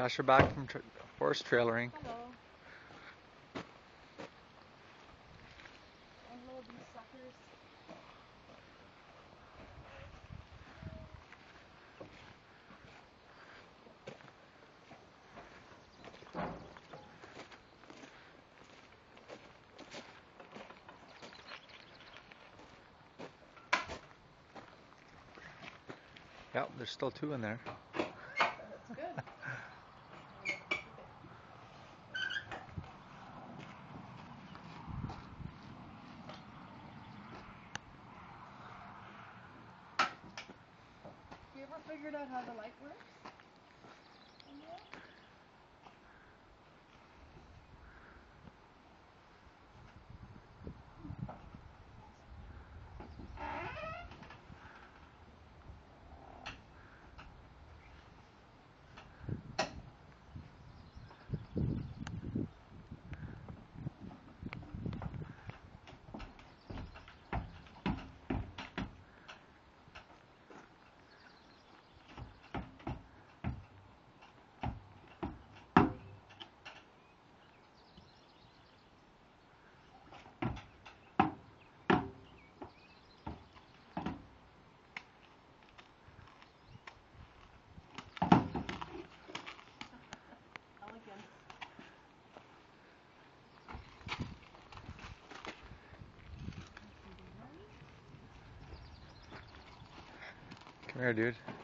Josh, back from tra- horse trailering. Hello. Unload these suckers. Yep, there's still two in there. Figured out how the light works? Come here, dude.